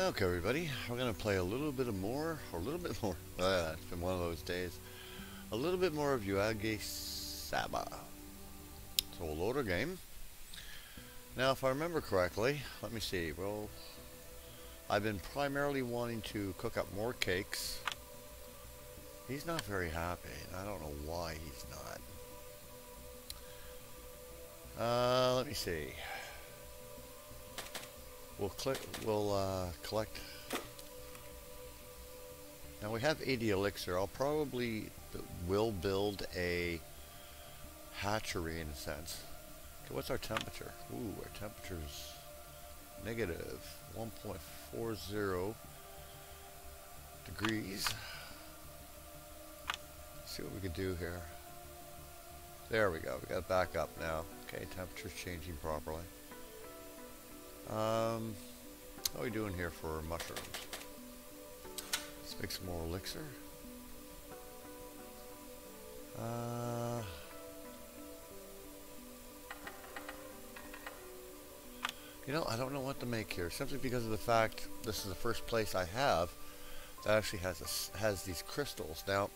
Okay, everybody, we're going to play a little bit of more, or a little bit more, uh, it's been one of those days, a little bit more of Uagi-Saba. So we'll load our game. Now, if I remember correctly, let me see, well, I've been primarily wanting to cook up more cakes. He's not very happy, and I don't know why he's not. Uh, let me see. We'll click. We'll uh, collect. Now we have 80 elixir. I'll probably will build a hatchery in a sense. Okay, what's our temperature? Ooh, our temperature's negative 1.40 degrees. Let's see what we can do here. There we go. We got it back up now. Okay, temperature's changing properly. Um, how are we doing here for mushrooms? Let's make some more elixir. Uh, you know, I don't know what to make here, simply because of the fact this is the first place I have that actually has a, has these crystals. Now,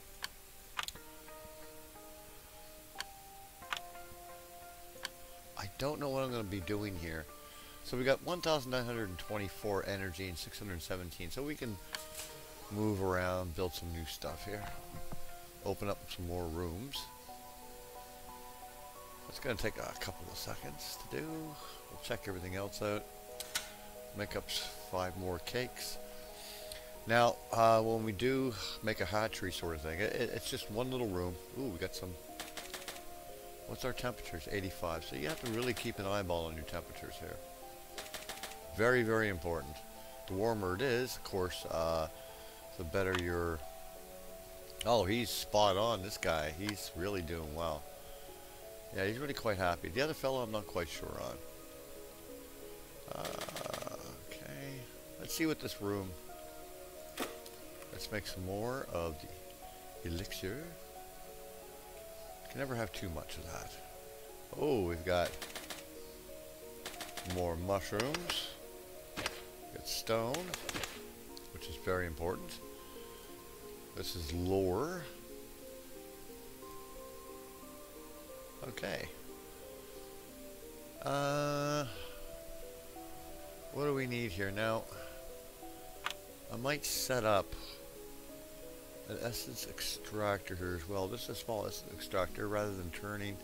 I don't know what I'm going to be doing here. So we got 1,924 energy and 617. So we can move around, build some new stuff here. Open up some more rooms. It's going to take a couple of seconds to do. We'll check everything else out. Make up five more cakes. Now, uh, when we do make a hatchery sort of thing, it, it's just one little room. Ooh, we got some... What's our temperatures? 85. So you have to really keep an eyeball on your temperatures here. Very, very important. The warmer it is, of course, uh, the better your... Oh, he's spot on, this guy. He's really doing well. Yeah, he's really quite happy. The other fellow I'm not quite sure on. Uh, okay. Let's see what this room... Let's make some more of the elixir. You can never have too much of that. Oh, we've got more mushrooms Get stone, which is very important. This is lore. Okay. Uh, what do we need here? Now, I might set up an essence extractor here as well. This is a small essence extractor rather than turning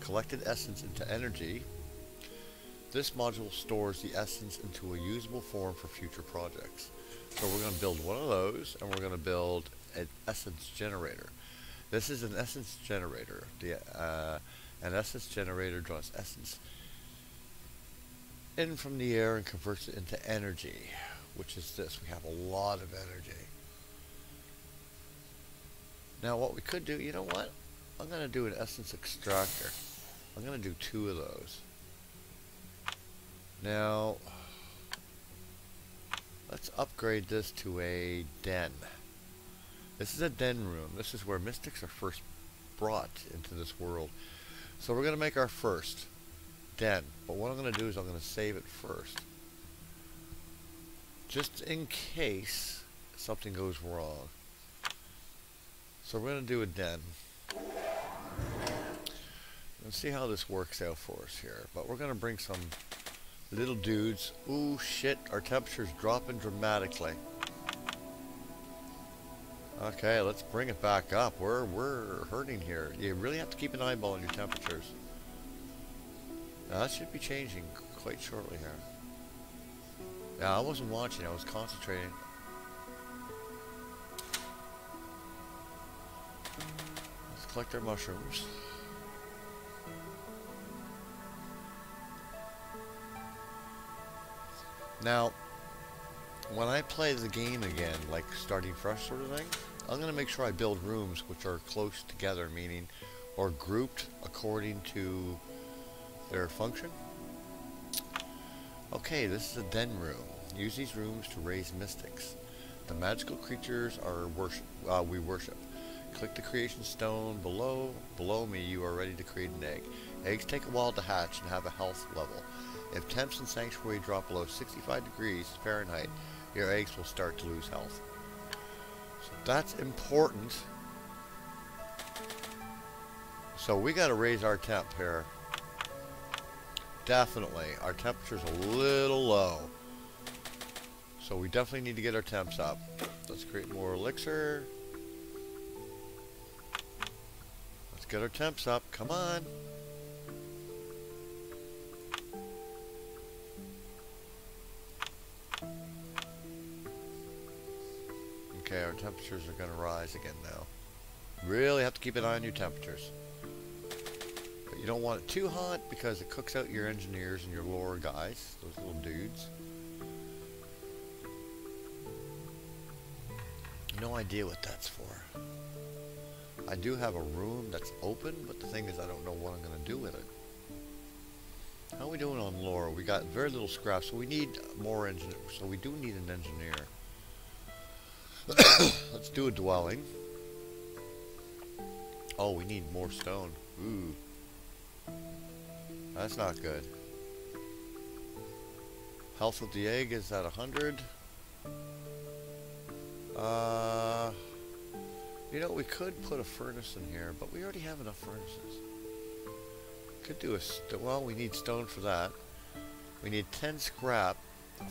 collected essence into energy. This module stores the essence into a usable form for future projects. So we're going to build one of those, and we're going to build an essence generator. This is an essence generator. The, uh, an essence generator draws essence in from the air and converts it into energy, which is this. We have a lot of energy. Now what we could do, you know what? I'm going to do an essence extractor. I'm going to do two of those. Now, let's upgrade this to a den. This is a den room. This is where mystics are first brought into this world. So we're going to make our first den. But what I'm going to do is I'm going to save it first. Just in case something goes wrong. So we're going to do a den. Let's see how this works out for us here. But we're going to bring some Little dudes. Ooh, shit. Our temperature's dropping dramatically. Okay, let's bring it back up. We're, we're hurting here. You really have to keep an eyeball on your temperatures. Now, that should be changing quite shortly here. Yeah, I wasn't watching. I was concentrating. Let's collect our mushrooms. Now, when I play the game again, like starting fresh sort of thing, I'm going to make sure I build rooms which are close together, meaning, or grouped according to their function. Okay, this is a den room. Use these rooms to raise mystics. The magical creatures are worship, uh, we worship. Click the creation stone below. Below me, you are ready to create an egg. Eggs take a while to hatch and have a health level. If temps in Sanctuary drop below 65 degrees Fahrenheit, your eggs will start to lose health. So that's important. So we got to raise our temp here. Definitely. Our temperature's a little low. So we definitely need to get our temps up. Let's create more elixir. Let's get our temps up. Come on. Okay, our temperatures are going to rise again now. Really have to keep an eye on your temperatures. But you don't want it too hot because it cooks out your engineers and your lore guys, those little dudes. No idea what that's for. I do have a room that's open, but the thing is I don't know what I'm going to do with it. How are we doing on lore? We got very little scrap, so we need more engineers. So we do need an engineer. Let's do a dwelling. Oh, we need more stone. Ooh. That's not good. Health of the egg is at 100. Uh, you know, we could put a furnace in here, but we already have enough furnaces. Could do a, well, we need stone for that. We need 10 scrap,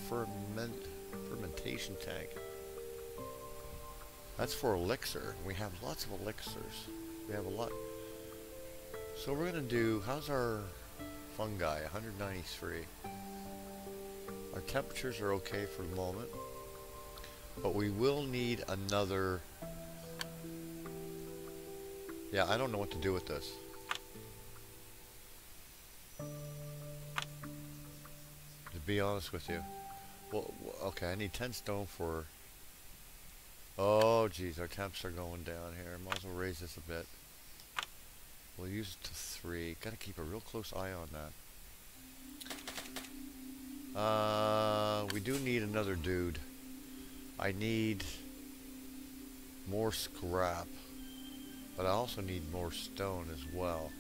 ferment, fermentation tank. That's for elixir. We have lots of elixirs. We have a lot. So we're going to do, how's our fungi? 193. Our temperatures are okay for the moment. But we will need another... Yeah, I don't know what to do with this. To be honest with you. Well, okay, I need 10 stone for... Oh, geez, our temps are going down here. Might as well raise this a bit. We'll use it to 3. Gotta keep a real close eye on that. Uh, we do need another dude. I need more scrap, but I also need more stone as well.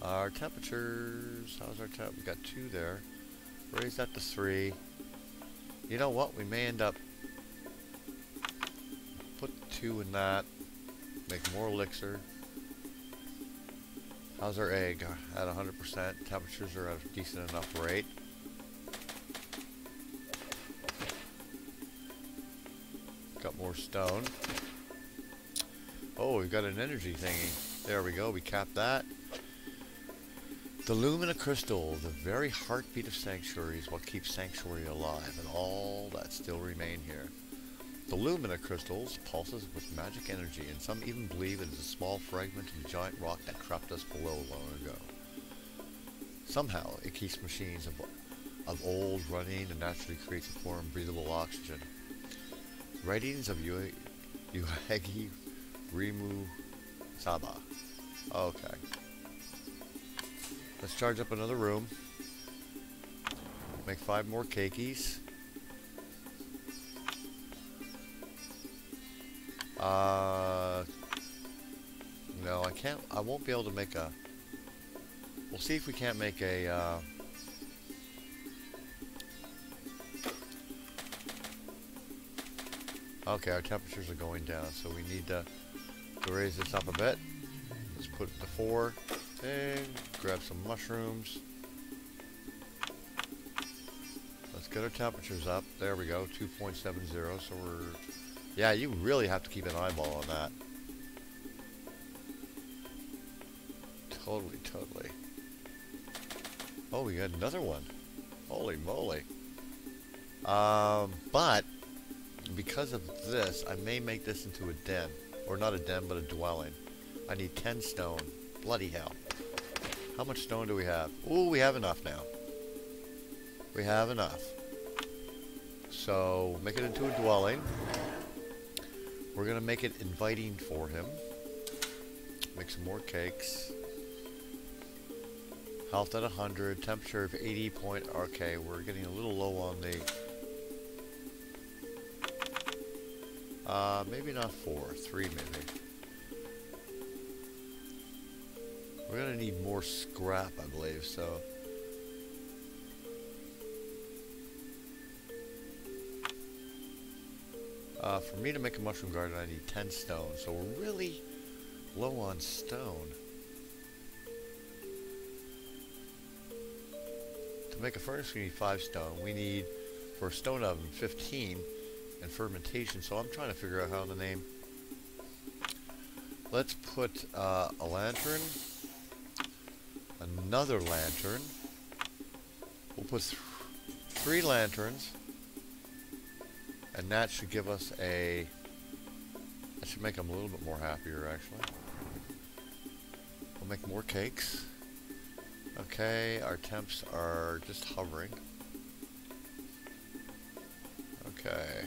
Our temperatures, how's our temp? We got two there. Raise that to three. You know what? We may end up two in that. Make more elixir. How's our egg? At 100%. Temperatures are at a decent enough rate. Got more stone. Oh, we've got an energy thingy. There we go. We capped that. The Lumina Crystal, the very heartbeat of Sanctuary, is what keeps Sanctuary alive, and all that still remain here. The Lumina Crystals pulses with magic energy, and some even believe it is a small fragment of the giant rock that trapped us below long ago. Somehow, it keeps machines of, of old running and naturally creates a form of breathable oxygen. Writings of Yuhegi Rimu Saba. Okay. Let's charge up another room. Make five more cakeys. Uh, no, I can't. I won't be able to make a. We'll see if we can't make a. Uh, Okay, our temperatures are going down, so we need to, to raise this up a bit. Let's put the four. And grab some mushrooms. Let's get our temperatures up. There we go, 2.70. So we're... Yeah, you really have to keep an eyeball on that. Totally, totally. Oh, we got another one. Holy moly. Um, but because of this, I may make this into a den. Or not a den, but a dwelling. I need 10 stone. Bloody hell. How much stone do we have? Ooh, we have enough now. We have enough. So, make it into a dwelling. We're going to make it inviting for him. Make some more cakes. Health at 100. Temperature of 80 point. Okay, we're getting a little low on the Uh, maybe not four, three maybe. We're gonna need more scrap, I believe, so Uh, for me to make a mushroom garden, I need 10 stone. So we're really low on stone. To make a furnace, we need 5 stone. We need, for a stone oven, 15 and fermentation. So I'm trying to figure out how to name. Let's put uh, a lantern, another lantern. We'll put th three lanterns. And that should give us a... That should make them a little bit more happier, actually. We'll make more cakes. Okay, our temps are just hovering. Okay.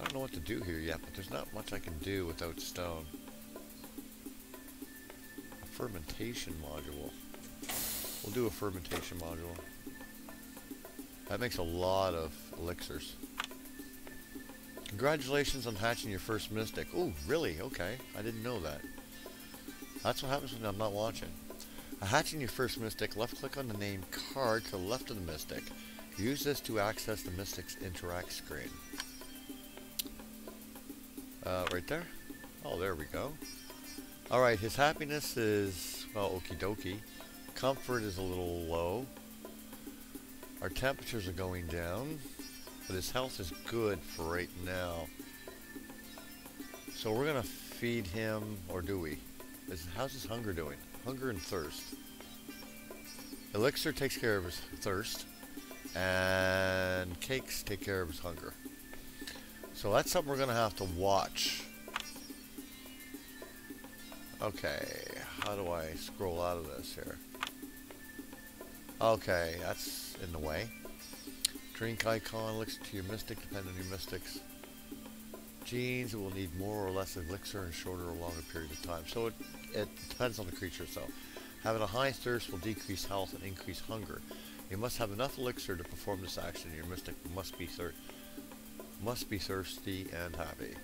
I don't know what to do here yet, but there's not much I can do without stone. A fermentation module. We'll do a fermentation module. That makes a lot of elixirs. Congratulations on hatching your first mystic. Oh, really? Okay. I didn't know that. That's what happens when I'm not watching. Hatching your first mystic, left click on the name card to the left of the mystic. Use this to access the mystic's interact screen. Uh, right there? Oh, there we go. Alright, his happiness is, well, okie dokie. Comfort is a little low. Our temperatures are going down, but his health is good for right now. So we're going to feed him, or do we? Is, how's his hunger doing? Hunger and thirst. Elixir takes care of his thirst, and cakes take care of his hunger. So that's something we're going to have to watch. Okay, how do I scroll out of this here? Okay, that's in the way. Drink icon, elixir to your mystic, depend on your mystics. Genes will need more or less elixir in shorter or longer periods of time. So it, it depends on the creature itself. Having a high thirst will decrease health and increase hunger. You must have enough elixir to perform this action. Your mystic must be thir must be thirsty and happy.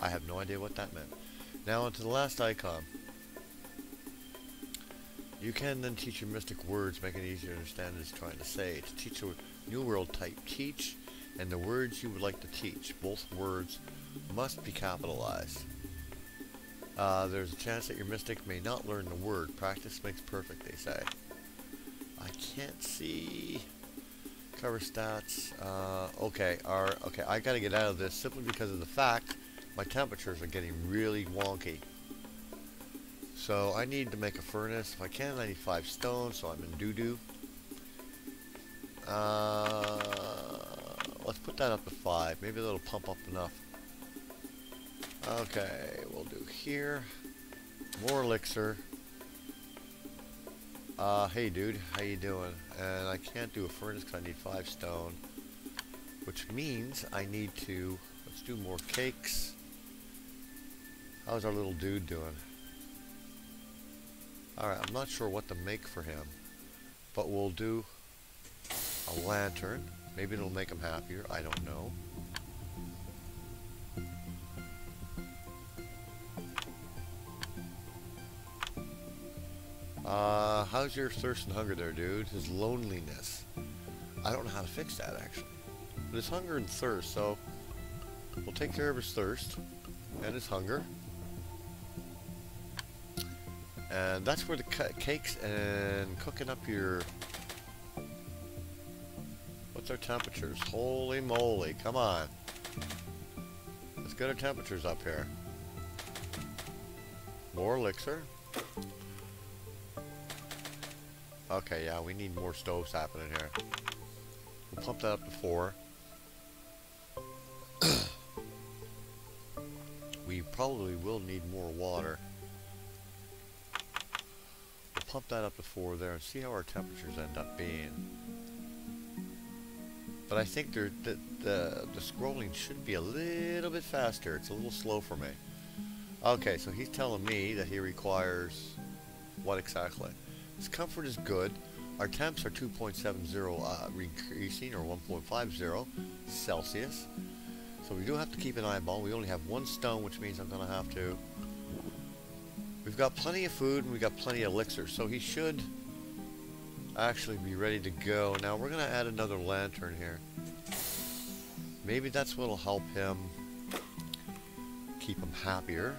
I have no idea what that meant. Now onto the last icon. You can then teach your mystic words, making it easier to understand what it's trying to say. To teach a new world type, teach and the words you would like to teach. Both words must be capitalized. Uh, there's a chance that your mystic may not learn the word. Practice makes perfect, they say. I can't see cover stats. Uh, okay, our, okay, I gotta get out of this simply because of the fact my temperatures are getting really wonky. So I need to make a furnace. If I can, I need five stone, so I'm in doo-doo. Uh, let's put that up to five. Maybe that'll pump up enough. Okay, we'll do here. More elixir. Uh, hey dude, how you doing? And I can't do a furnace because I need five stone. Which means I need to, let's do more cakes. How's our little dude doing? Alright, I'm not sure what to make for him. But we'll do a lantern. Maybe it'll make him happier. I don't know. Uh, how's your thirst and hunger there, dude? His loneliness. I don't know how to fix that, actually. But his hunger and thirst, so we'll take care of his thirst and his hunger. And that's where the cakes and cooking up your... What's our temperatures? Holy moly, come on. Let's get our temperatures up here. More elixir. Okay, yeah, we need more stoves happening here. We'll pump that up to four. we probably will need more water. Pump that up to four there and see how our temperatures end up being. But I think the, the, the scrolling should be a little bit faster. It's a little slow for me. Okay, so he's telling me that he requires what exactly? His comfort is good. Our temps are 2.70 uh, increasing or 1.50 Celsius. So we do have to keep an eyeball. We only have one stone, which means I'm going to have to... We've got plenty of food and we've got plenty of elixir, so he should actually be ready to go. Now we're going to add another lantern here. Maybe that's what'll help him keep him happier.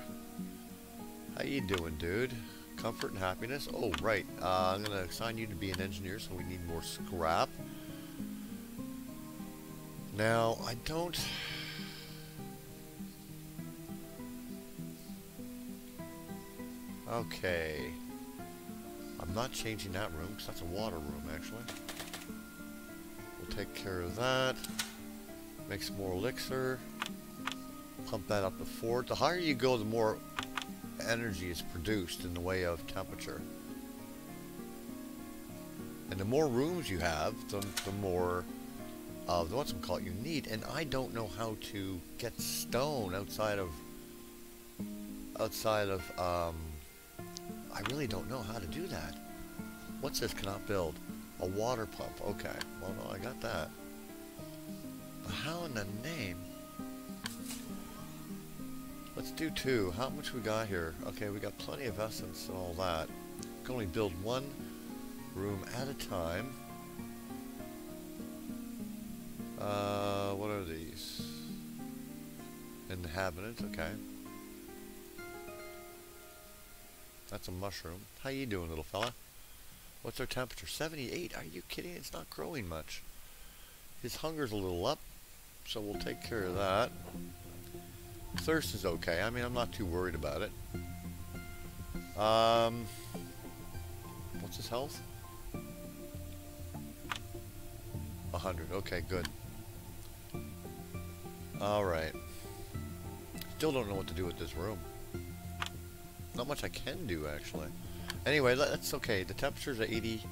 How you doing, dude? Comfort and happiness. Oh, right. Uh, I'm gonna assign you to be an engineer, so we need more scrap. Now, I don't... Okay. I'm not changing that room, because that's a water room, actually. We'll take care of that. Make some more elixir. Pump that up to 4. The higher you go, the more energy is produced in the way of temperature. And the more rooms you have, the, the more of uh, what's it called you need. And I don't know how to get stone outside of outside of um, I really don't know how to do that. What's this cannot build? A water pump. Okay. Well, no, I got that. But how in the name? Let's do two. How much we got here? Okay, we got plenty of essence and all that. Can only build one room at a time. Uh, what are these? Inhabitants, okay. That's a mushroom. How you doing, little fella? What's our temperature? 78. Are you kidding? It's not growing much. His hunger's a little up, so we'll take care of that. Thirst is okay. I mean, I'm not too worried about it. Um, what's his health? 100. Okay, good. Alright. Still don't know what to do with this room. Not much I can do, actually. Anyway, that's okay. The temperature's at 80.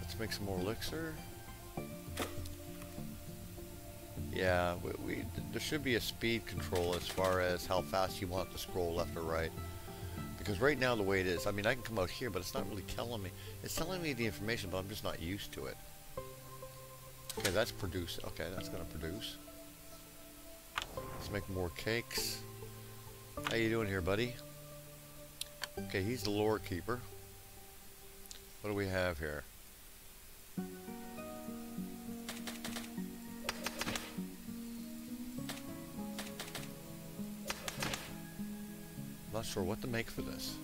Let's make some more elixir. Yeah, we, we, there should be a speed control as far as how fast you want to scroll left or right. Because right now the way it is, I mean I can come out here, but it's not really telling me. It's telling me the information, but I'm just not used to it. Okay, that's produce. Okay, that's gonna produce. Let's make more cakes. How you doing here, buddy? Okay, he's the lore keeper. What do we have here? Not sure what to make for this.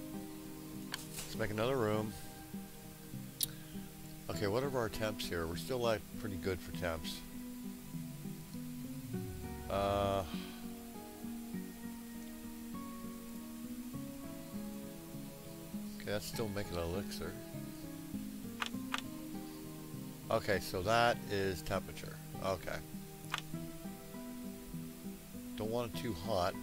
Let's make another room. Okay, what are our temps here? We're still like pretty good for temps. Uh, still making elixir. Okay, so that is temperature. Okay. Don't want it too hot.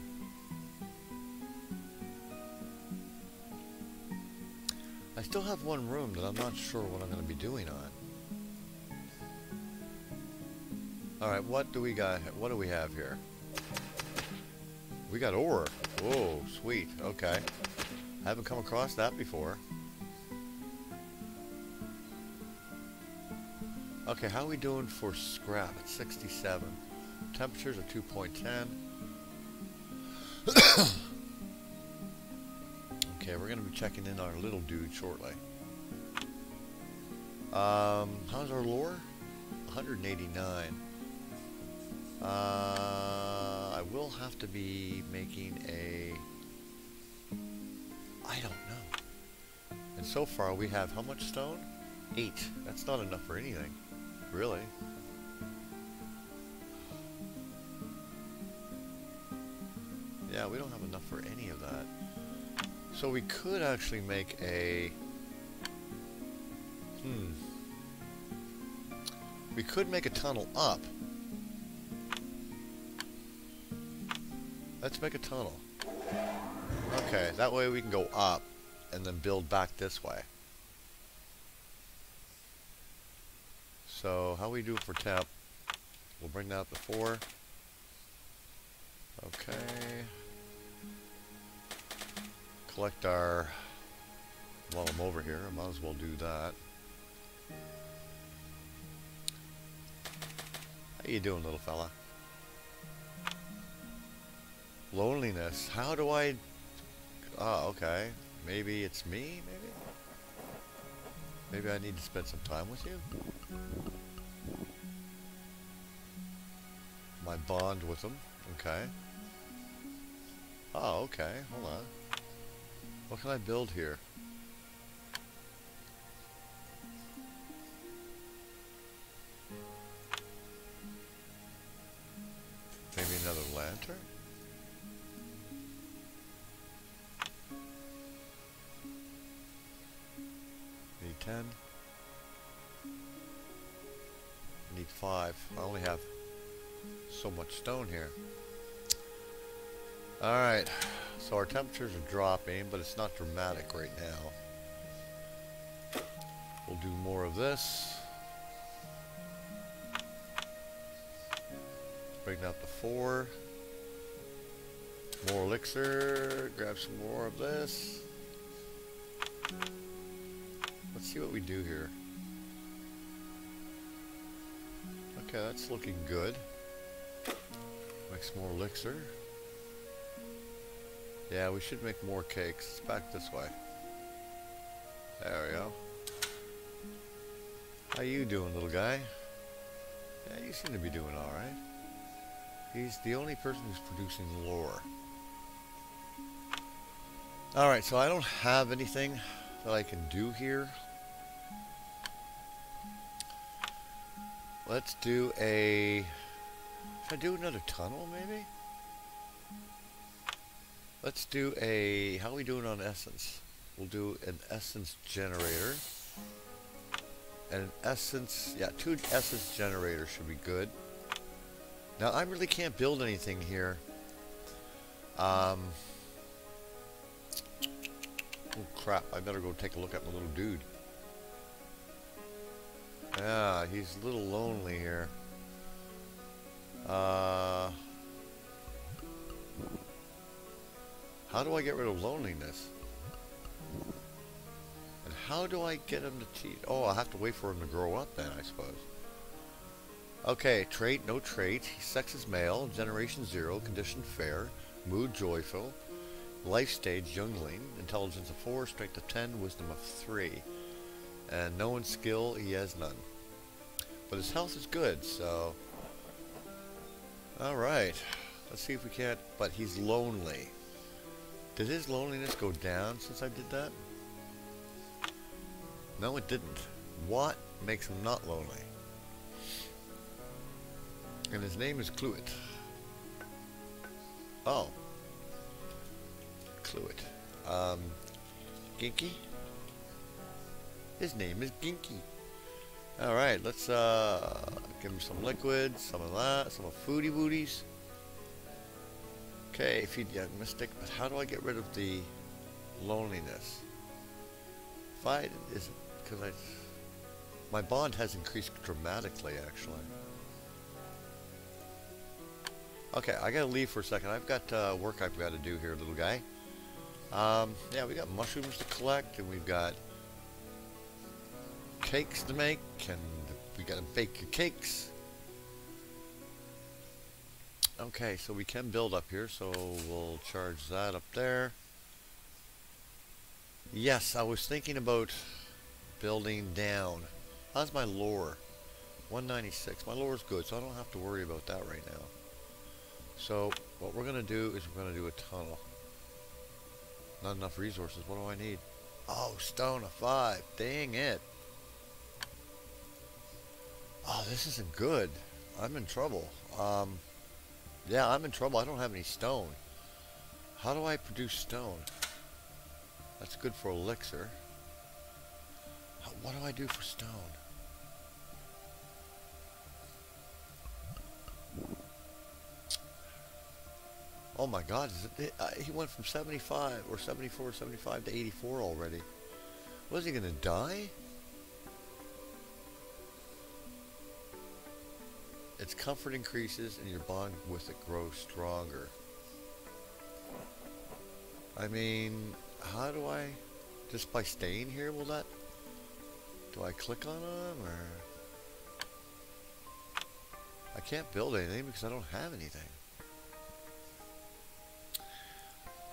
I still have one room that I'm not sure what I'm going to be doing on. Alright, what do we got? What do we have here? We got ore. Whoa, sweet. Okay. I haven't come across that before. Okay, how are we doing for scrap? It's 67. Temperatures are 2.10. Okay, we're going to be checking in our little dude shortly. Um, how's our lore? 189. Uh, I will have to be making a... so far we have how much stone? Eight. That's not enough for anything. Really. Yeah, we don't have enough for any of that. So we could actually make a... Hmm. We could make a tunnel up. Let's make a tunnel. Okay, that way we can go up and then build back this way. So, how we do for temp? We'll bring that up to 4. Okay collect our, while I'm over here, I might as well do that. How you doing, little fella? Loneliness. How do I... Oh, okay. Maybe it's me, maybe? Maybe I need to spend some time with you? My bond with them. Okay. Oh, okay. Hold on. What can I build here? So much stone here. Alright, so our temperatures are dropping, but it's not dramatic right now. We'll do more of this. Bring that to 4. More elixir. Grab some more of this. Let's see what we do here. Okay, that's looking good. Make some more elixir. Yeah, we should make more cakes. It's back this way. There we go. How you doing, little guy? Yeah, you seem to be doing alright. He's the only person who's producing lore. Alright, so I don't have anything that I can do here. Let's do a... I do another tunnel, maybe? Let's do a... How are we doing on essence? We'll do an essence generator. And an essence... Yeah, two essence generators should be good. Now, I really can't build anything here. Um... Oh, crap. I better go take a look at my little dude. Yeah, he's a little lonely here. Uh, how do I get rid of loneliness? And how do I get him to cheat? Oh, I have to wait for him to grow up then, I suppose. Okay, trait, no trait. Sex is male, generation zero, condition fair, mood joyful, life stage youngling, intelligence of 4, strength of 10, wisdom of 3. And no one skill, he has none. But his health is good, so... Alright. Let's see if we can't... But he's lonely. Did his loneliness go down since I did that? No, it didn't. What makes him not lonely? And his name is Cluet. Oh. Cluet. Um, Ginky? His name is Ginky. Alright, let's uh, give him some liquids, some of that, some of foodie booties. Okay, feed young mystic, but how do I get rid of the loneliness? Fight is because I my bond has increased dramatically actually. Okay, I gotta leave for a second. I've got uh, work I've got to do here, little guy. Um, yeah, we got mushrooms to collect, and we've got cakes to make, and we gotta bake your cakes. Okay, so we can build up here, so we'll charge that up there. Yes, I was thinking about building down. How's my lore? 196. My lore's good, so I don't have to worry about that right now. So, what we're going to do is we're going to do a tunnel. Not enough resources. What do I need? Oh, stone of five. Dang it. Oh, this isn't good. I'm in trouble. Um, yeah, I'm in trouble. I don't have any stone. How do I produce stone? That's good for elixir. What do I do for stone? Oh my god, it, uh, he went from 75 or 74, 75 to 84 already. Was he going to die? Its comfort increases and your bond with it grows stronger. I mean, how do I... Just by staying here, will that... Do I click on them, or... I can't build anything because I don't have anything.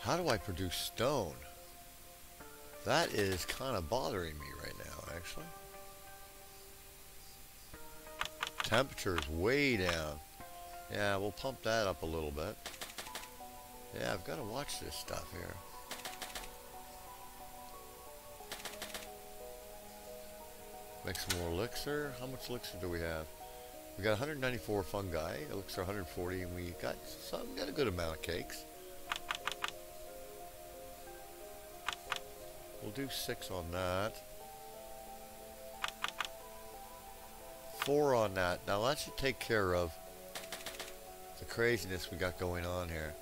How do I produce stone? That is kind of bothering me right now, actually. Temperature is way down. Yeah, we'll pump that up a little bit. Yeah, I've got to watch this stuff here. Make some more elixir. How much elixir do we have? We got 194 fungi, elixir 140, and we got some, got a good amount of cakes. We'll do six on that. Four on that. Now that should take care of the craziness we got going on here.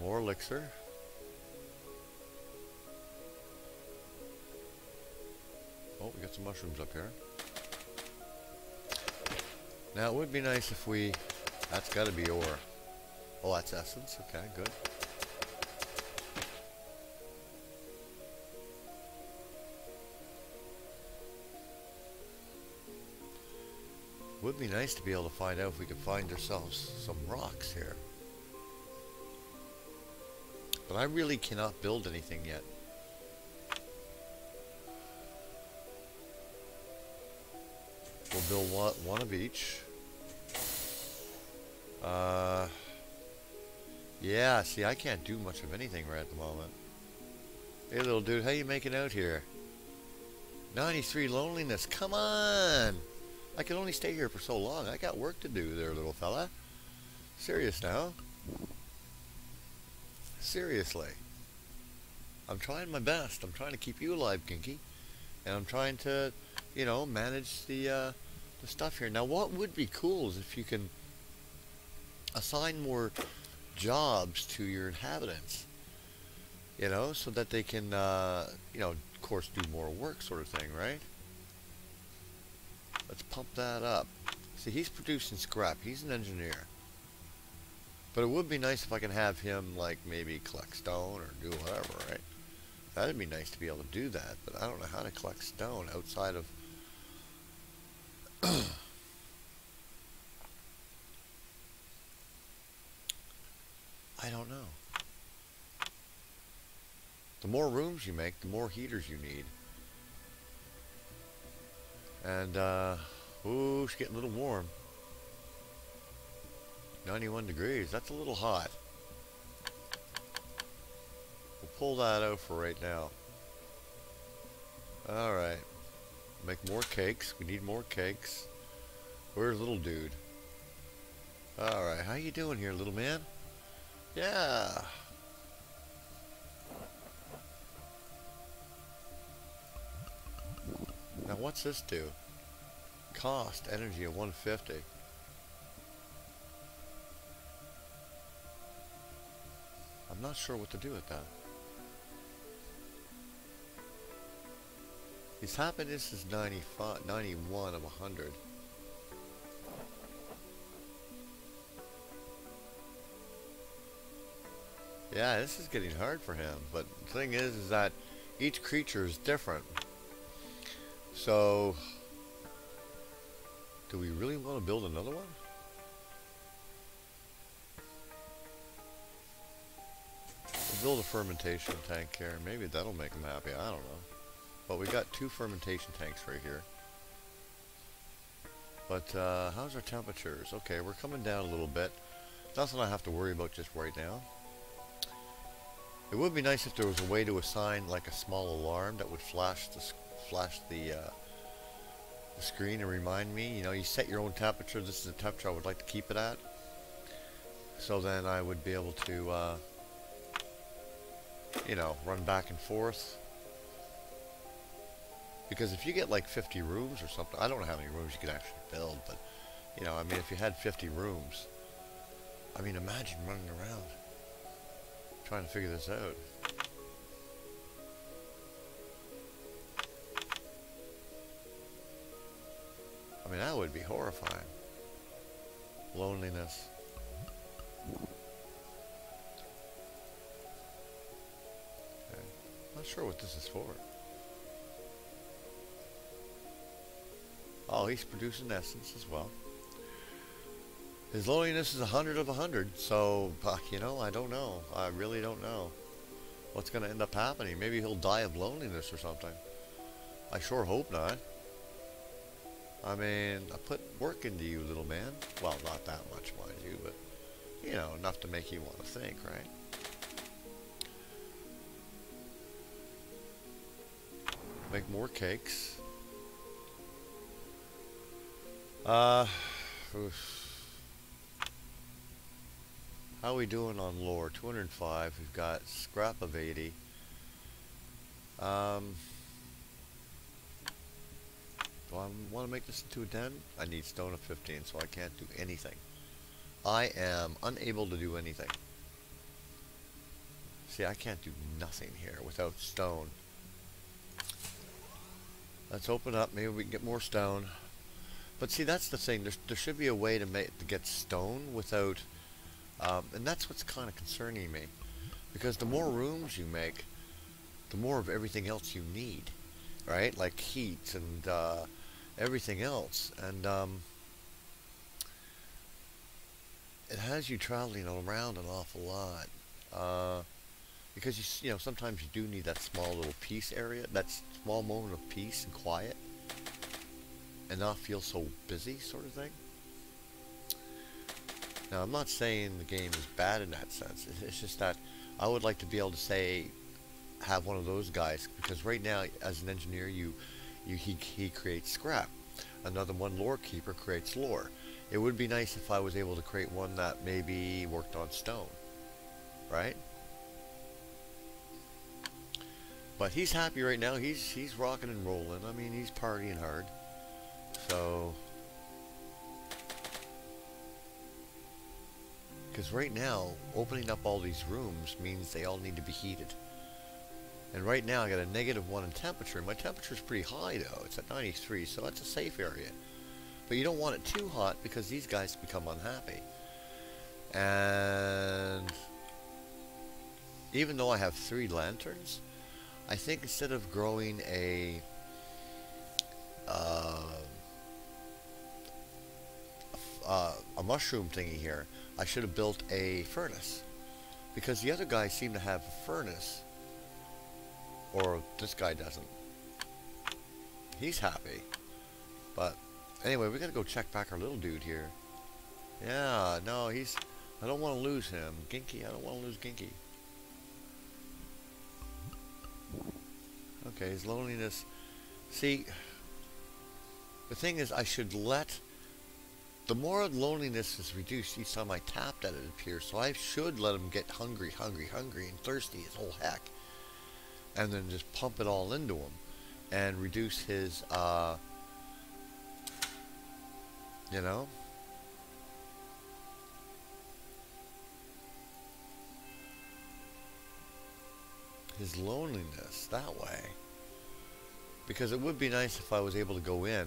More elixir. Oh, we got some mushrooms up here. Now it would be nice if we, that's got to be ore. Oh, that's essence. Okay, good. Would be nice to be able to find out if we could find ourselves some rocks here. But I really cannot build anything yet. We'll build one, one of each. Uh, yeah, see, I can't do much of anything right at the moment. Hey, little dude, how you making out here? 93 loneliness, come on! I can only stay here for so long. I got work to do there, little fella. Serious now. Seriously. I'm trying my best. I'm trying to keep you alive, Kinky. And I'm trying to, you know, manage the, uh, the stuff here. Now, what would be cool is if you can assign more jobs to your inhabitants. You know, so that they can, uh, you know, of course, do more work sort of thing, right? Let's pump that up. See, he's producing scrap. He's an engineer. But it would be nice if I can have him, like, maybe collect stone or do whatever, right? That'd be nice to be able to do that, but I don't know how to collect stone outside of... I don't know. The more rooms you make, the more heaters you need. And, uh, ooh, it's getting a little warm. 91 degrees, that's a little hot. We'll pull that out for right now. Alright. Make more cakes. We need more cakes. Where's little dude? Alright, how you doing here, little man? Yeah. Now what's this do? Cost energy of 150. I'm not sure what to do with that. His happiness is 95, 91 of 100. Yeah, this is getting hard for him. But the thing is, is that each creature is different. So, do we really want to build another one? We'll build a fermentation tank here. Maybe that'll make them happy. I don't know. But we got two fermentation tanks right here. But uh, how's our temperatures? Okay, we're coming down a little bit. Nothing I have to worry about just right now. It would be nice if there was a way to assign like a small alarm that would flash the flash the uh, the screen and remind me. You know, you set your own temperature. This is the temperature I would like to keep it at. So then I would be able to, uh, you know, run back and forth. Because if you get like 50 rooms or something, I don't know how many rooms you could actually build, but, you know, I mean, if you had 50 rooms, I mean, imagine running around trying to figure this out. I mean, that would be horrifying. Loneliness. Okay. Not sure what this is for. Oh, he's producing essence as well. His loneliness is a hundred of a hundred, so, uh, you know, I don't know. I really don't know what's going to end up happening. Maybe he'll die of loneliness or something. I sure hope not. I mean, I put work into you, little man. Well, not that much, mind you, but, you know, enough to make you want to think, right? Make more cakes. Uh, oof. how are we doing on lore? 205. We've got scrap of 80. Um, do I want to make this into a den? I need stone of 15, so I can't do anything. I am unable to do anything. See, I can't do nothing here without stone. Let's open up. Maybe we can get more stone. But see, that's the thing. There, there should be a way to make to get stone without... Um, and that's what's kind of concerning me. Because the more rooms you make, the more of everything else you need. Right? Like heat and... Uh, everything else. And um, it has you traveling around an awful lot. Uh, because you, you know sometimes you do need that small little peace area, that small moment of peace and quiet, and not feel so busy, sort of thing. Now I'm not saying the game is bad in that sense. It's just that I would like to be able to say have one of those guys because right now as an engineer you you, he, he creates scrap. Another one, lore keeper, creates lore. It would be nice if I was able to create one that maybe worked on stone. Right? But he's happy right now. He's he's rocking and rolling. I mean, he's partying hard. So... Because right now, opening up all these rooms means they all need to be heated. And right now I got a negative 1 in temperature. My temperature is pretty high though. It's at 93, so that's a safe area. But you don't want it too hot because these guys become unhappy. And even though I have three lanterns, I think instead of growing a uh, a mushroom thingy here, I should have built a furnace. Because the other guys seem to have a furnace or this guy doesn't. He's happy. But anyway, we gotta go check back our little dude here. Yeah, no, he's... I don't want to lose him. Ginky, I don't want to lose Ginky. Okay, his loneliness. See, the thing is, I should let... The more loneliness is reduced each time I tap that it appears, so I should let him get hungry, hungry, hungry, and thirsty as whole heck and then just pump it all into him and reduce his, uh, you know, his loneliness that way. Because it would be nice if I was able to go in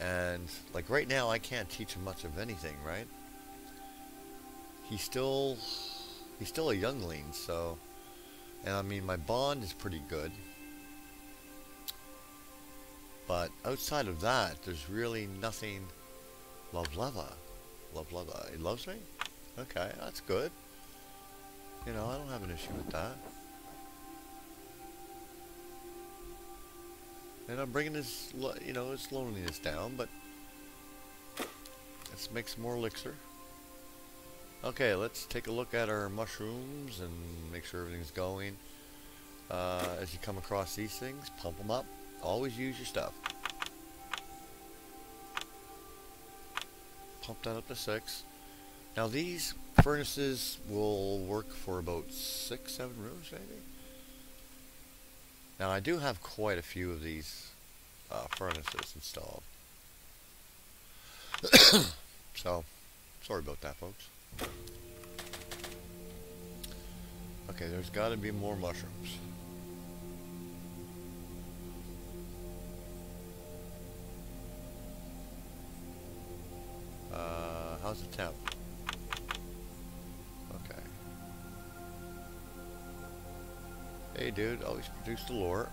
and, like right now, I can't teach him much of anything, right? He's still, he's still a youngling, so... And I mean, my bond is pretty good. But outside of that, there's really nothing. Love Leva. Love uh, Leva. Uh, he loves me? Okay, that's good. You know, I don't have an issue with that. And I'm bringing his, you know, his loneliness down, but let's make some more elixir. Okay, let's take a look at our mushrooms and make sure everything's going. Uh, as you come across these things, pump them up. Always use your stuff. Pump that up to 6. Now these furnaces will work for about 6, 7 rooms maybe. Now I do have quite a few of these uh, furnaces installed. so, sorry about that folks. Okay, there's got to be more mushrooms. Uh, how's the temp? Okay. Hey dude, always produce the lore.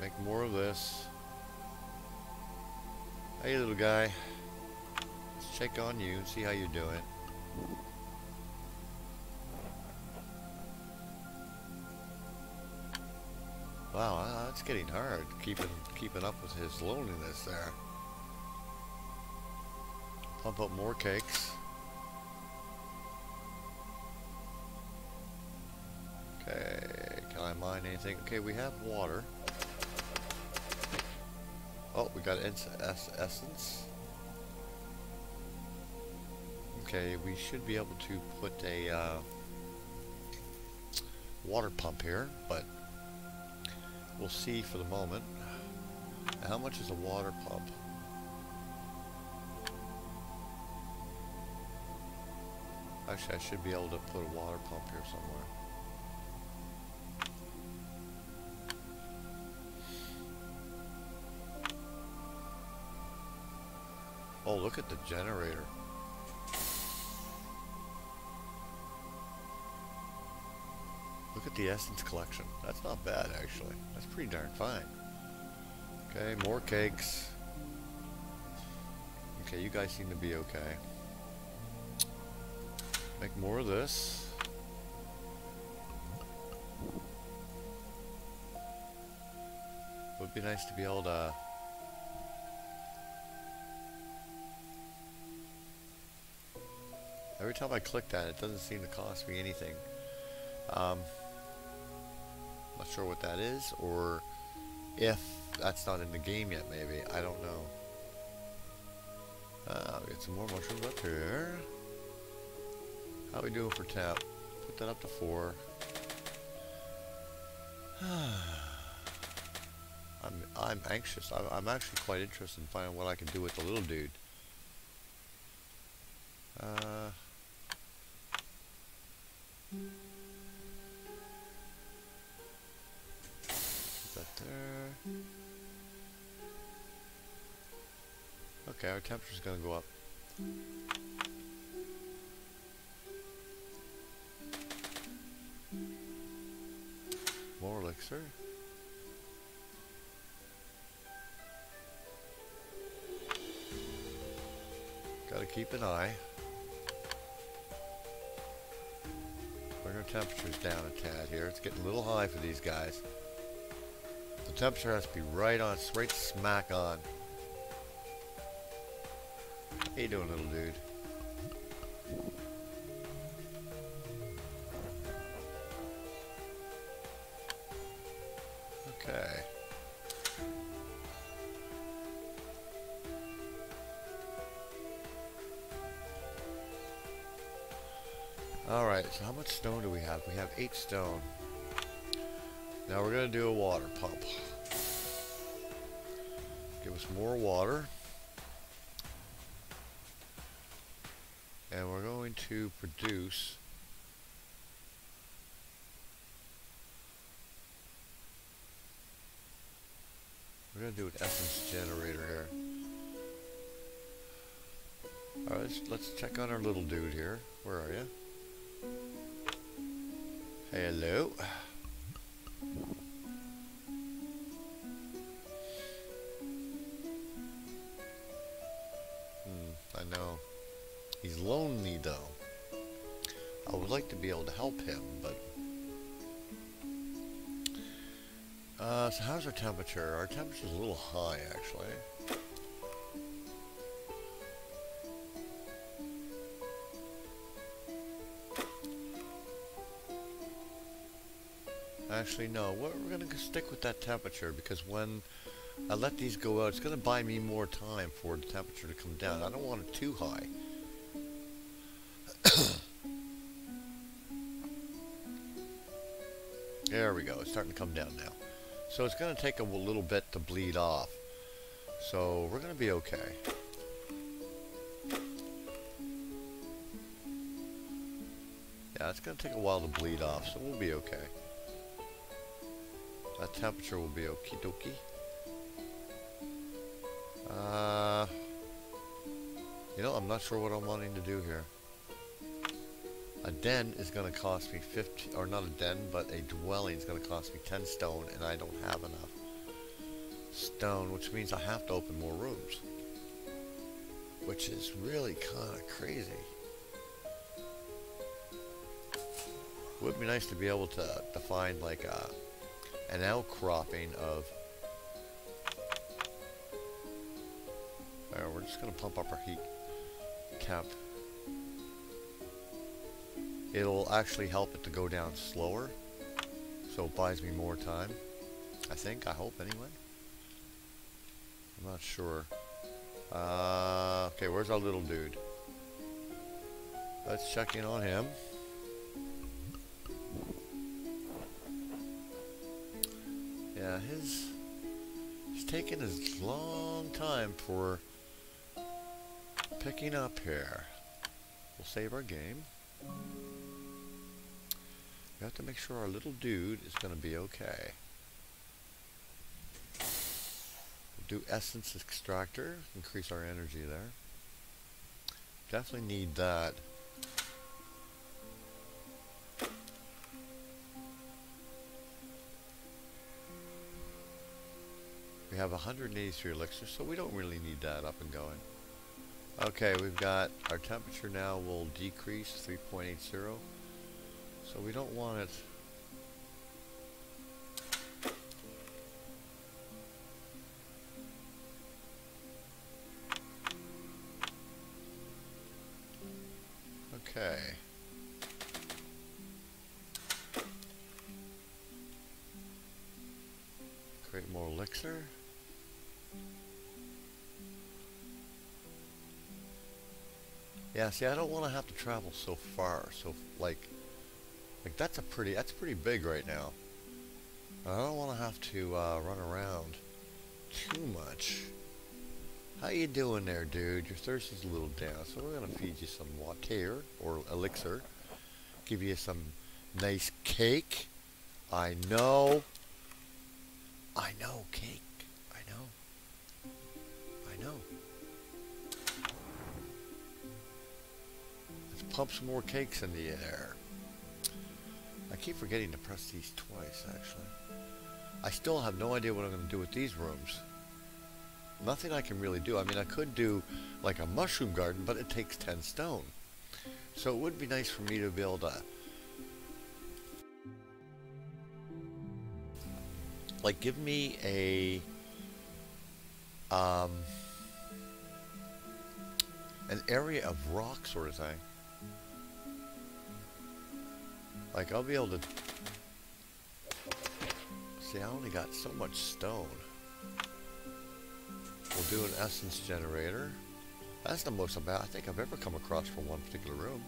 Make more of this. Hey little guy. Let's check on you and see how you're doing. Wow, uh, it's getting hard keeping keeping up with his loneliness there. Pump up more cakes. Okay, can I mine anything? Okay, we have water. Oh, we got es essence. Okay, we should be able to put a uh, water pump here, but we'll see for the moment. How much is a water pump? Actually, I should be able to put a water pump here somewhere. Oh, look at the generator. Look at the essence collection. That's not bad, actually. That's pretty darn fine. Okay, more cakes. Okay, you guys seem to be okay. Make more of this. Would be nice to be able to Every time I click that, it doesn't seem to cost me anything. Um, not sure what that is, or if that's not in the game yet, maybe. I don't know. Uh, some more mushrooms up here. How we doing for tap? Put that up to four. I'm I'm anxious. I'm, I'm actually quite interested in finding what I can do with the little dude. Uh, there. Okay, our temperature's gonna go up. More elixir. Gotta keep an eye. Bring our temperatures down a tad here. It's getting a little high for these guys. Temperature has to be right on, right smack on. How you doing, little dude? Okay. Alright, so how much stone do we have? We have eight stone. Now we're going to do a water pump. Give us more water. And we're going to produce We're going to do an essence generator here. Alright, let's, let's check on our little dude here. Where are you? Hello. I know. He's lonely though. I would like to be able to help him, but... Uh, so how's our temperature? Our temperature's a little high, actually. Actually, no. We're, we're going to stick with that temperature because when I let these go out, it's going to buy me more time for the temperature to come down. I don't want it too high. there we go. It's starting to come down now. So it's going to take a little bit to bleed off. So we're going to be okay. Yeah, it's going to take a while to bleed off, so we'll be okay. That temperature will be okie dokie. Uh, you know, I'm not sure what I'm wanting to do here. A den is going to cost me 50, or not a den, but a dwelling is going to cost me 10 stone, and I don't have enough stone, which means I have to open more rooms. Which is really kind of crazy. Would be nice to be able to, to find like a an outcropping of... just going to pump up our heat temp. It'll actually help it to go down slower, so it buys me more time. I think, I hope anyway. I'm not sure. Uh, okay, where's our little dude? Let's check in on him. Yeah, his... He's taking his long time for picking up here. We'll save our game. We have to make sure our little dude is going to be okay. We'll do essence extractor, increase our energy there. Definitely need that. We have 183 elixirs, so we don't really need that up and going. Okay, we've got our temperature now will decrease 3.80. So we don't want it Yeah, see, I don't want to have to travel so far. So, like, like that's a pretty, that's pretty big right now. I don't want to have to uh, run around too much. How you doing there, dude? Your thirst is a little down, so we're gonna feed you some water or elixir. Give you some nice cake. I know. I know, cake. I know. I know. Pump some more cakes in the air. I keep forgetting to press these twice, actually. I still have no idea what I'm going to do with these rooms. Nothing I can really do. I mean, I could do like a mushroom garden, but it takes 10 stone. So it would be nice for me to able to like give me a um, an area of rock sort of thing. Like, I'll be able to... See, I only got so much stone. We'll do an essence generator. That's the most about I think I've ever come across for one particular room.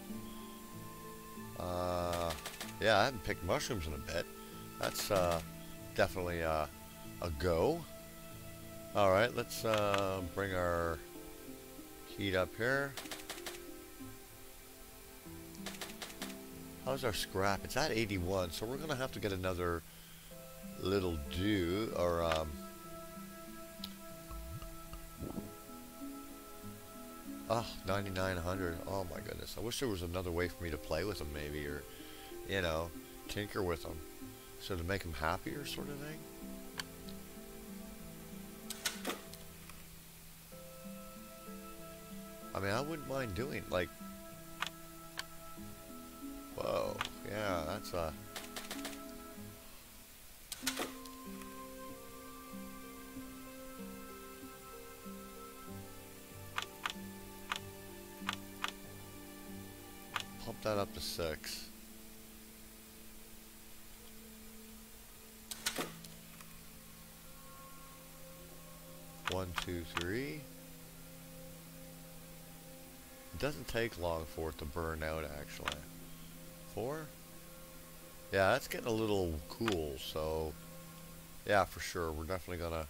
Uh, yeah, I haven't picked mushrooms in a bit. That's uh, definitely uh, a go. Alright, let's uh, bring our heat up here. How's our scrap? It's at 81, so we're going to have to get another little do, or, um... Oh, 9900. Oh my goodness. I wish there was another way for me to play with them maybe, or, you know, tinker with them. So to make them happier sort of thing. I mean, I wouldn't mind doing, like, Whoa, yeah, that's a... Pump that up to six. One, two, three. It doesn't take long for it to burn out, actually four? Yeah, that's getting a little cool, so... Yeah, for sure, we're definitely gonna...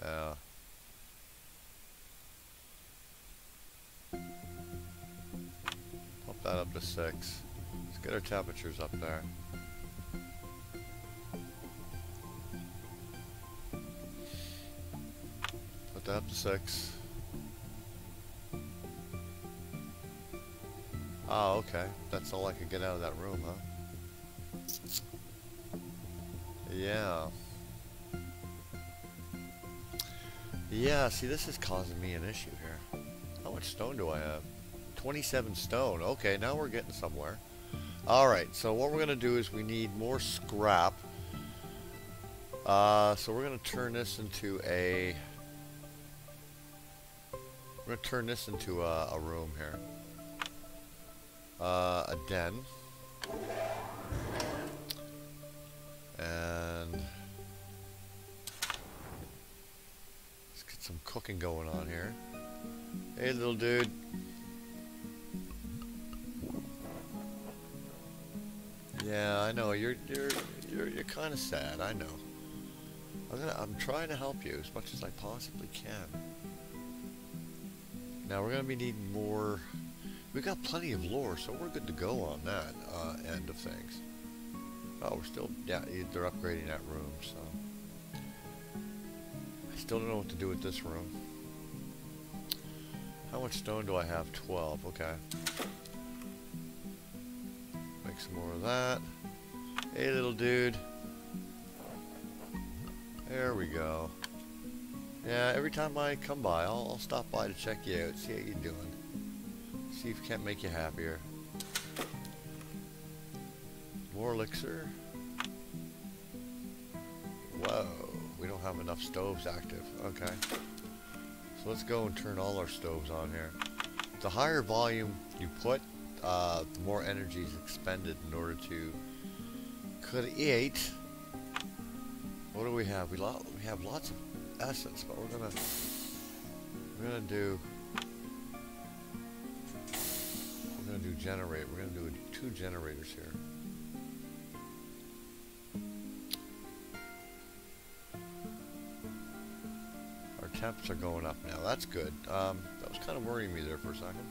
Yeah. Pump that up to six. Let's get our temperatures up there. Put that up to six. Oh, okay. That's all I could get out of that room, huh? Yeah. Yeah, see, this is causing me an issue here. How much stone do I have? 27 stone. Okay, now we're getting somewhere. Alright, so what we're going to do is we need more scrap. Uh, so we're going to turn this into a... We're going to turn this into a, a room here. Uh, a den. And... Let's get some cooking going on here. Hey, little dude. Yeah, I know. You're you're you're you're kind of sad. I know. I'm gonna I'm trying to help you as much as I possibly can. Now we're gonna be needing more. We got plenty of lore, so we're good to go on that uh, end of things. Oh, we're still yeah. They're upgrading that room, so I still don't know what to do with this room. How much stone do I have? 12. Okay. Make some more of that. Hey, little dude. There we go. Yeah, every time I come by, I'll, I'll stop by to check you out, see how you're doing. See if can't make you happier. More elixir. Whoa, we don't have enough stoves active. Okay. So let's go and turn all our stoves on here. The higher volume you put, uh, the more energy is expended in order to create. What do we have? We, we have lots of essence, but we're gonna we're gonna do generate. We're gonna do two generators here. Our temps are going up now. That's good. Um, that was kind of worrying me there for a second.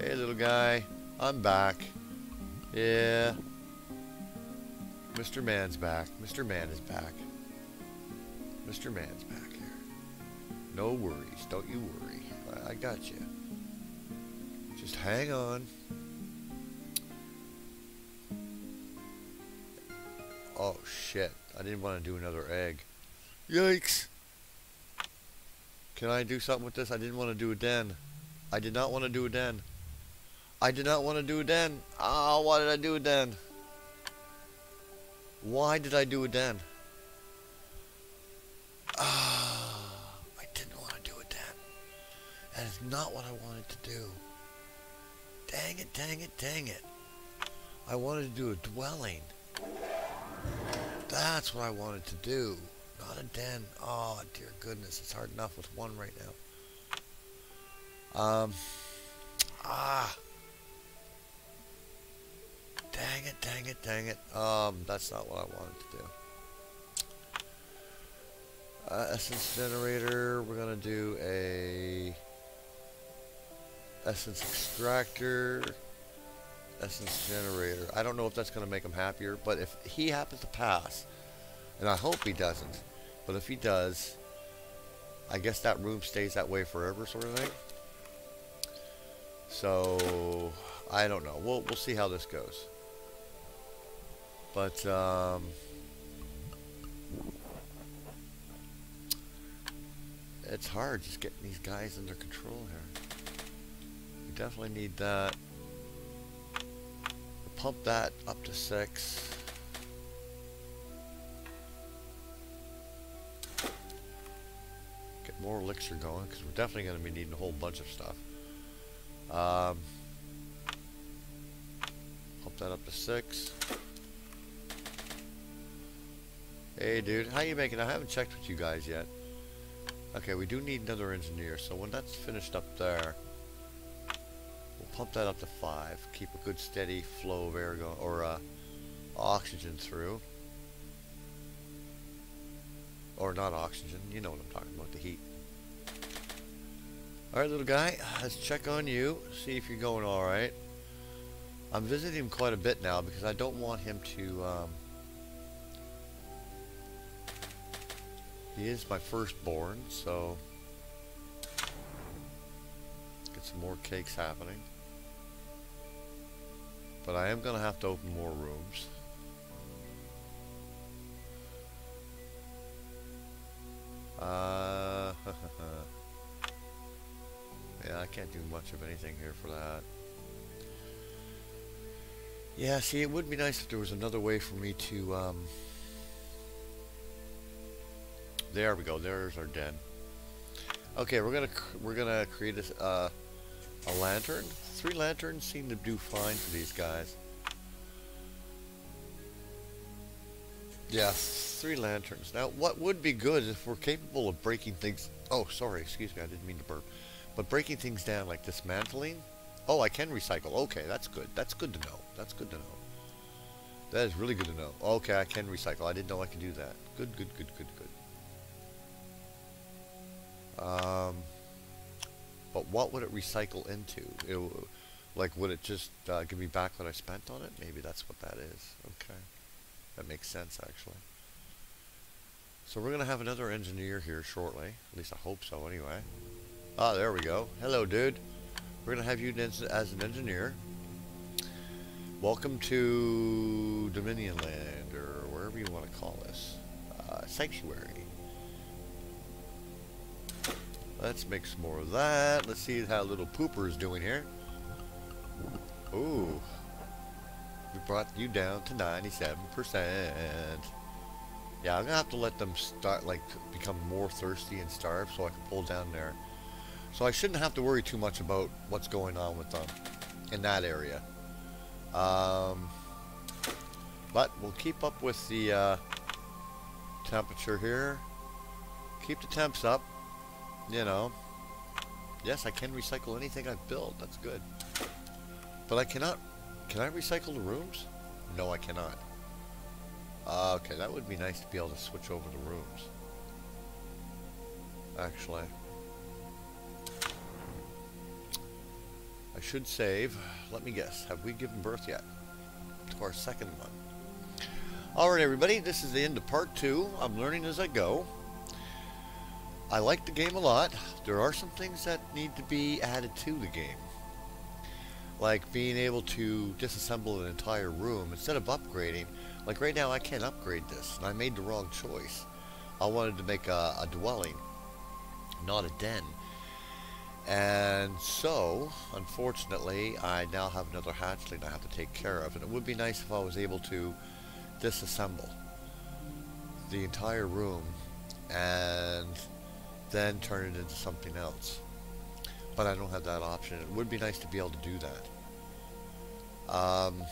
Hey, little guy. I'm back. Yeah. Mr. Man's back. Mr. Man is back. Mr. Man's back here. No worries. Don't you worry. I, I got you. Hang on. Oh, shit. I didn't want to do another egg. Yikes. Can I do something with this? I didn't want to do a den. I did not want to do a den. I did not want to do a den. Ah, oh, why did I do a den? Why did I do a den? Ah, I didn't want to do a den. That is not what I wanted to do. Dang it, dang it, dang it. I wanted to do a dwelling. That's what I wanted to do. Not a den. Oh, dear goodness. It's hard enough with one right now. Um. Ah. Dang it, dang it, dang it. Um, that's not what I wanted to do. Uh, essence generator, we're gonna do a essence extractor, essence generator. I don't know if that's gonna make him happier, but if he happens to pass, and I hope he doesn't, but if he does, I guess that room stays that way forever sort of thing. So, I don't know. We'll, we'll see how this goes. But, um, it's hard just getting these guys under control here. We definitely need that. Pump that up to six. Get more elixir going because we're definitely going to be needing a whole bunch of stuff. Um, pump that up to six. Hey dude, how you making? I haven't checked with you guys yet. Okay, we do need another engineer, so when that's finished up there, pump that up to five. Keep a good steady flow of air going, or uh, oxygen through. Or not oxygen, you know what I'm talking about, the heat. Alright little guy, let's check on you, see if you're going alright. I'm visiting him quite a bit now because I don't want him to um, He is my firstborn, so get some more cakes happening. But I am going to have to open more rooms. Uh, yeah, I can't do much of anything here for that. Yeah, see, it would be nice if there was another way for me to, um... There we go, there's our den. Okay, we're gonna we're gonna create a, uh, a lantern. Three lanterns seem to do fine for these guys. Yes, three lanterns. Now, what would be good if we're capable of breaking things... Oh, sorry, excuse me, I didn't mean to burp. But breaking things down, like dismantling... Oh, I can recycle. Okay, that's good. That's good to know. That's good to know. That is really good to know. Okay, I can recycle. I didn't know I could do that. Good, good, good, good, good. Um, but what would it recycle into? It, like, would it just uh, give me back what I spent on it? Maybe that's what that is. Okay. That makes sense, actually. So we're going to have another engineer here shortly. At least I hope so, anyway. Ah, there we go. Hello, dude. We're going to have you as an engineer. Welcome to Dominion Land, or wherever you want to call this. Uh, sanctuary. Let's make some more of that. Let's see how little Pooper is doing here. Ooh. We brought you down to 97%. Yeah, I'm going to have to let them start, like, become more thirsty and starve so I can pull down there. So I shouldn't have to worry too much about what's going on with them in that area. Um, but we'll keep up with the uh, temperature here. Keep the temps up, you know. Yes, I can recycle anything I've built. That's good. But I cannot can I recycle the rooms? No, I cannot. Uh, okay, that would be nice to be able to switch over the rooms. Actually. I should save. Let me guess. Have we given birth yet? To our second one. Alright everybody, this is the end of part two. I'm learning as I go. I like the game a lot. There are some things that need to be added to the game like being able to disassemble an entire room instead of upgrading. Like right now I can't upgrade this and I made the wrong choice. I wanted to make a, a dwelling, not a den. And so, unfortunately, I now have another hatchling I have to take care of. And it would be nice if I was able to disassemble the entire room and then turn it into something else. But I don't have that option. It would be nice to be able to do that. Um,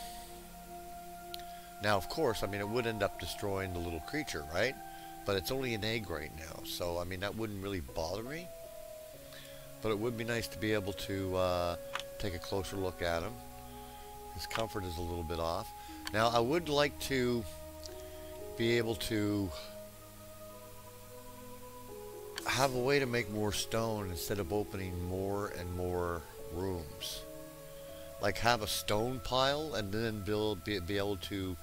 now, of course, I mean, it would end up destroying the little creature, right? But it's only an egg right now, so, I mean, that wouldn't really bother me. But it would be nice to be able to uh, take a closer look at him. His comfort is a little bit off. Now, I would like to be able to have a way to make more stone instead of opening more and more rooms. Like have a stone pile and then build be, be able to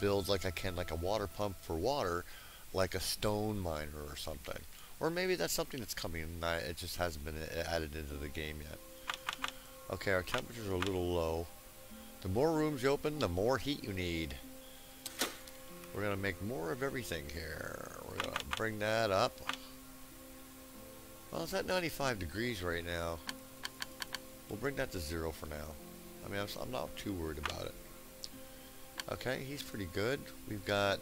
build like I can like a water pump for water like a stone miner or something. Or maybe that's something that's coming and I, it just hasn't been added into the game yet. Okay our temperatures are a little low. The more rooms you open the more heat you need. We're gonna make more of everything here. We're gonna bring that up well it's at 95 degrees right now we'll bring that to zero for now I mean, I'm, not too worried about it. Okay, he's pretty good. We've got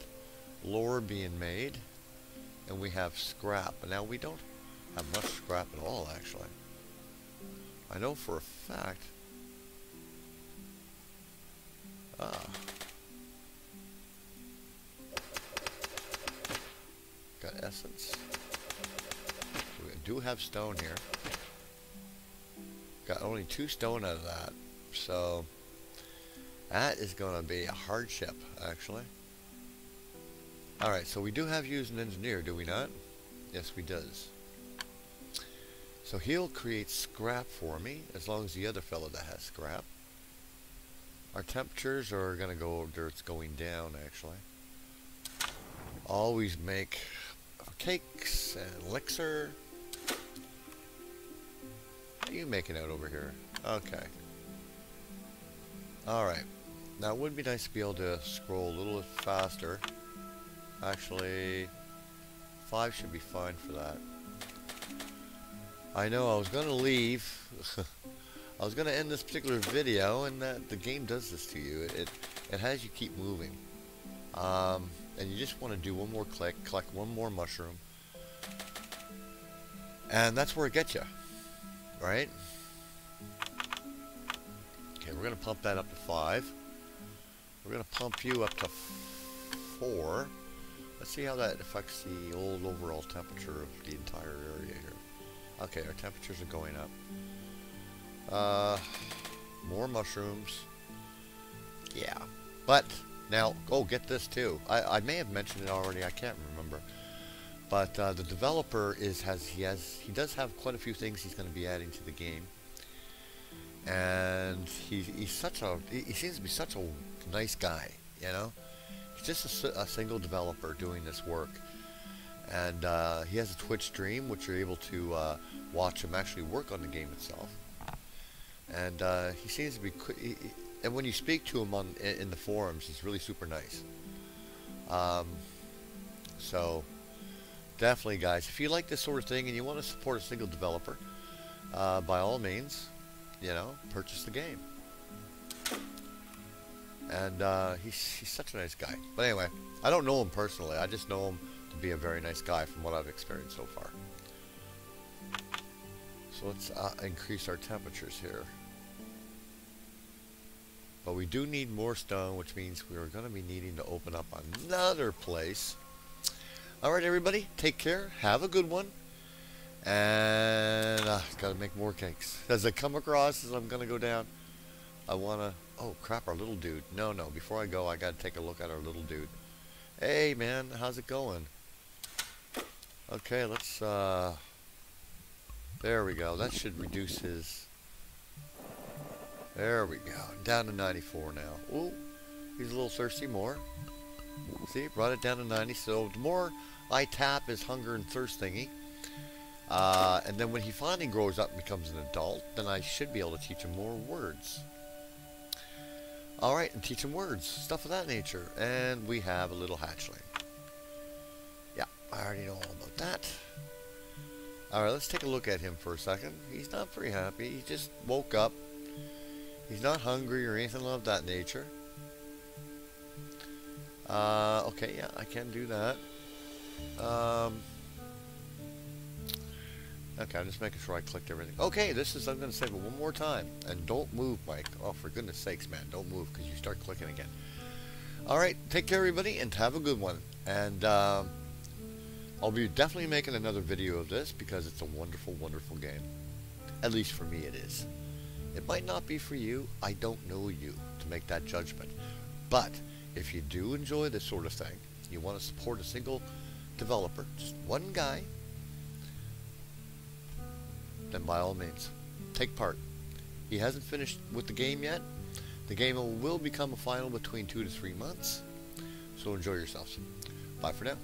lore being made, and we have scrap. Now we don't have much scrap at all, actually. I know for a fact. Ah. Got essence. We do have stone here. Got only two stone out of that. So that is going to be a hardship, actually. Alright, so we do have as an engineer, do we not? Yes, we does. So he'll create scrap for me, as long as the other fellow that has scrap. Our temperatures are going to go, it's going down, actually. Always make cakes and elixir. Are you making out over here? Okay. Alright. Now it would be nice to be able to scroll a little faster. Actually, 5 should be fine for that. I know I was going to leave. I was going to end this particular video, and that the game does this to you. It, it, it has you keep moving. Um, and you just want to do one more click, collect one more mushroom. And that's where it gets you. Right? Okay, we're going to pump that up to 5. We're going to pump you up to 4. Let's see how that affects the old overall temperature of the entire area here. Okay, our temperatures are going up. Uh, more mushrooms. Yeah. But, now, oh, get this too. I, I may have mentioned it already, I can't remember. But uh, the developer is has he has he does have quite a few things he's going to be adding to the game, and he, he's such a he, seems to be such a nice guy, you know. He's just a, a single developer doing this work, and uh, he has a Twitch stream which you're able to uh, watch him actually work on the game itself. And uh, he seems to be, he, and when you speak to him on in the forums, he's really super nice. Um, so definitely, guys, if you like this sort of thing and you want to support a single developer, uh, by all means, you know, purchase the game. And uh, he's, he's such a nice guy. But anyway, I don't know him personally. I just know him to be a very nice guy from what I've experienced so far. So let's uh, increase our temperatures here. But we do need more stone, which means we are going to be needing to open up another place Alright, everybody. Take care. Have a good one. And uh, gotta make more cakes. As I come across, as I'm gonna go down, I wanna... Oh, crap, our little dude. No, no. Before I go, I gotta take a look at our little dude. Hey, man. How's it going? Okay, let's... uh... There we go. That should reduce his... There we go. Down to 94 now. Ooh, he's a little thirsty more. See, brought it down to 90. So the more I tap his hunger and thirst thingy. Uh, and then when he finally grows up and becomes an adult, then I should be able to teach him more words. Alright, and teach him words. Stuff of that nature. And we have a little hatchling. Yeah, I already know all about that. Alright, let's take a look at him for a second. He's not very happy. He just woke up. He's not hungry or anything of that nature. Uh, okay, yeah, I can do that. Um, okay, I'm just making sure I clicked everything. Okay, this is, I'm going to save it one more time. And don't move, Mike. Oh, for goodness sakes, man. Don't move because you start clicking again. Alright, take care, everybody, and have a good one. And um, I'll be definitely making another video of this because it's a wonderful, wonderful game. At least for me it is. It might not be for you. I don't know you to make that judgment. But if you do enjoy this sort of thing, you want to support a single developer, just one guy, then by all means, take part. He hasn't finished with the game yet. The game will become a final between two to three months. So enjoy yourselves. Bye for now.